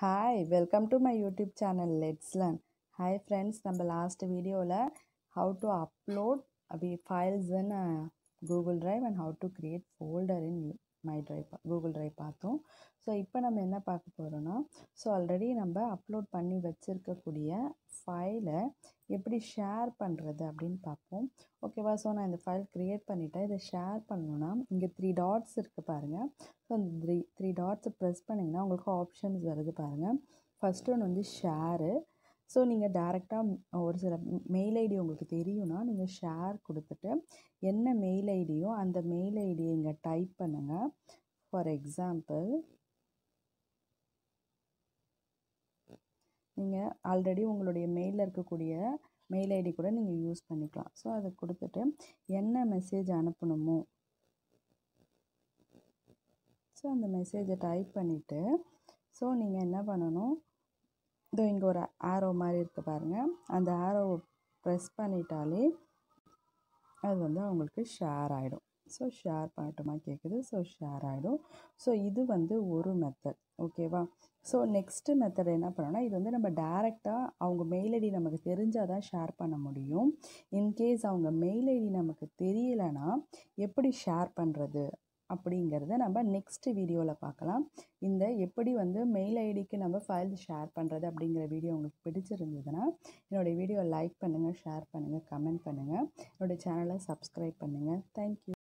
Hi welcome to my YouTube channel let's learn hi friends நம்ம last வீடியோவில் how to upload அப்படி files in Google Drive and how to create folder in my Drive Google Drive பார்த்தோம். So இப்போ நம்ம என்ன பார்க்க போகிறோன்னா so already நம்ம அப்லோட் பண்ணி வச்சுருக்கக்கூடிய ஃபைலை எப்படி ஷேர் பண்ணுறது அப்படின்னு பார்ப்போம். ஓகேவா ஸோ நான் இந்த ஃபைல் க்ரியேட் பண்ணிவிட்டேன் இதை ஷேர் பண்ணணுன்னா இங்கே த்ரீ டாட்ஸ் இருக்குது பாருங்கள் ஸோ அந்த த்ரீ த்ரீ டாட்ஸை ப்ரெஸ் பண்ணிங்கன்னா உங்களுக்கு ஆப்ஷன்ஸ் வருது பாருங்கள் ஃபஸ்ட்டு ஒன்று வந்து ஷேரு ஸோ நீங்கள் டேரெக்டாக ஒரு சில மெயில் ஐடி உங்களுக்கு தெரியும்னா நீங்கள் ஷேர் கொடுத்துட்டு என்ன மெயில் ஐடியோ அந்த மெயில் ஐடியை இங்கே டைப் பண்ணுங்கள் ஃபார் எக்ஸாம்பிள் நீங்கள் ஆல்ரெடி உங்களுடைய மெயிலில் இருக்கக்கூடிய மெயில் ஐடி கூட நீங்கள் யூஸ் பண்ணிக்கலாம். ஸோ அதை கொடுத்துட்டு என்ன மெசேஜ் அனுப்பணுமோ? ஸோ அந்த மெசேஜை டைப் பண்ணிவிட்டு ஸோ நீங்கள் என்ன பண்ணணும்? இதோ இங்கே ஒரு ஆரோ மாதிரி இருக்குது பாருங்கள் அந்த ஆரோவை ப்ரெஸ் பண்ணிட்டாலே அது வந்து அவங்களுக்கு ஷேர் ஆகிடும் ஸோ ஷேர் பண்ணட்டுமா கேட்குது ஸோ ஷேர் ஆகிடும் ஸோ இது வந்து ஒரு மெத்தட் ஓகேவா ஸோ நெக்ஸ்ட்டு மெத்தட் என்ன பண்ணோன்னா இது வந்து நம்ம டேரெக்டாக அவங்க மெயில் ஐடி நமக்கு தெரிஞ்சால் தான் ஷேர் பண்ண முடியும். இன்கேஸ் அவங்க மெயில் ஐடி நமக்கு தெரியலைன்னா எப்படி ஷேர் பண்ணுறது அப்படிங்கிறத நம்ம நெக்ஸ்ட் வீடியோவில் பார்க்கலாம் இந்த எப்படி வந்து மெயில் ஐடிக்கு நம்ம ஃபைல் ஷேர் பண்ணுறது அப்படிங்கிற வீடியோ உங்களுக்கு பிடிச்சிருந்ததுன்னா என்னுடைய வீடியோ லைக் பண்ணுங்கள் ஷேர் பண்ணுங்கள் கமெண்ட் பண்ணுங்கள் என்னுடைய சேனலை சப்ஸ்கிரைப் பண்ணுங்கள் தேங்க்யூ